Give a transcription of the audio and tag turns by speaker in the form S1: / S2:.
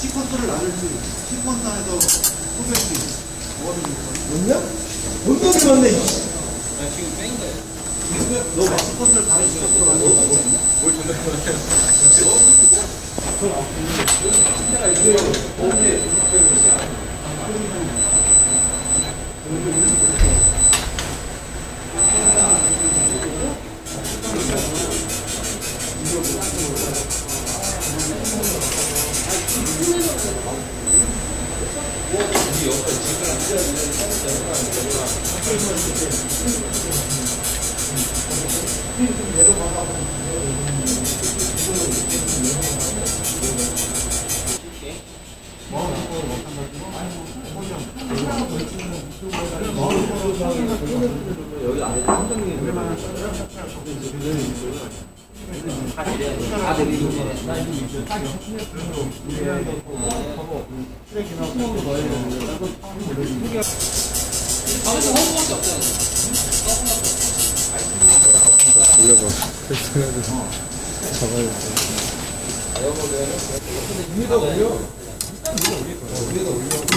S1: 시퀀스를 나눌지 시퀀스 안에서 소개할지
S2: 뭐냐? 돈독이 많네. 이씨.
S1: 너 시퀀스를 다른 시퀀스로 만 들어
S3: 올려봐. 펼쳐가지고 잡아야 돼.
S2: 위에다 올려. 위에다 올려.